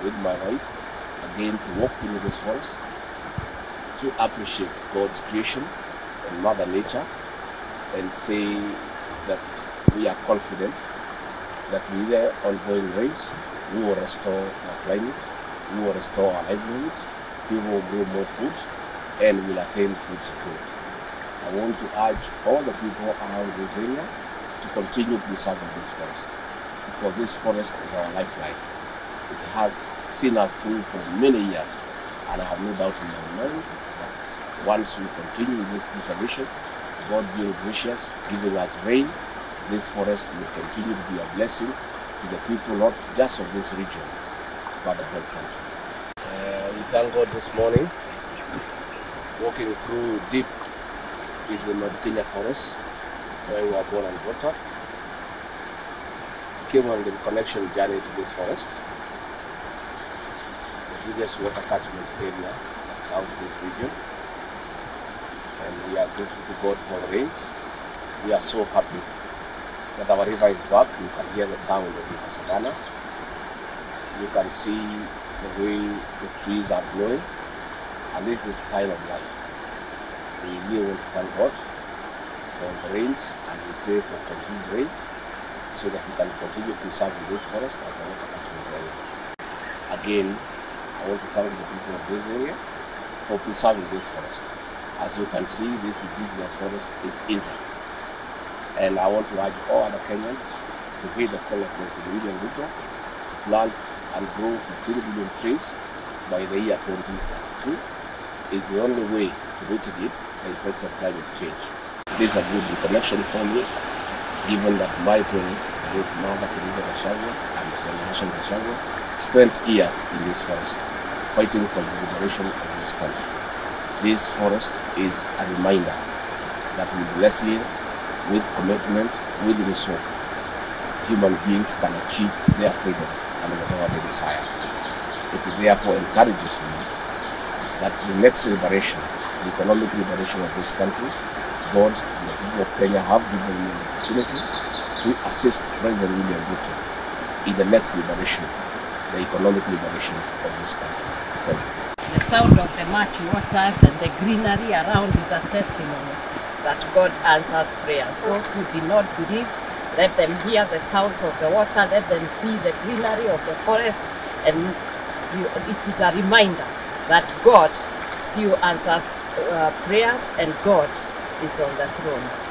with my wife again to walk through this forest to appreciate God's creation and Mother Nature and say that we are confident that with the ongoing rains, we will restore our climate, we will restore our livelihoods, people will grow more food, and will attain food security. I want to urge all the people around this area to continue preserving this forest because this forest is our lifeline. It has seen us through for many years, and I have no doubt in my mind that once we continue this preservation, God being gracious, giving us rain, this forest will continue to be a blessing to the people not just of this region, but the whole country. Uh, we thank God this morning, walking through deep into the Mount forest, where we were born and brought up. Came on the connection journey to this forest, biggest water catchment area serves this region. And we are grateful to God for the rains. We are so happy that our river is back. You can hear the sound of the savannah. You can see the way the trees are growing. And this is a sign of life. We really want to thank God for the rains and we pray for continued rains so that we can continue preserving this forest as a water catchment area. Again, I want to thank the people of this area for preserving this forest. As you can see, this indigenous forest is intact. And I want to urge all other Kenyans to heed the call of President William Ruto to plant and grow 15 billion trees by the year 2032 is the only way to mitigate the effects of climate change. This is a good reconnection for me, given that my parents, late Mother Teresa Gachagua and Celebration Gachagua, spent years in this forest, fighting for the liberation of this country. This forest is a reminder that with resilience, with commitment, with resolve, human beings can achieve their freedom and whatever they desire. It therefore encourages me that the next liberation, the economic liberation of this country, God and the people of Kenya have given me an opportunity to assist President William Ruto in the next liberation, the economic liberation of this country. The sound of the much waters and the greenery around is a testimony that God answers prayers. Those who did not believe, let them hear the sounds of the water, let them see the greenery of the forest, and it is a reminder that God still answers uh, prayers and God is on the throne.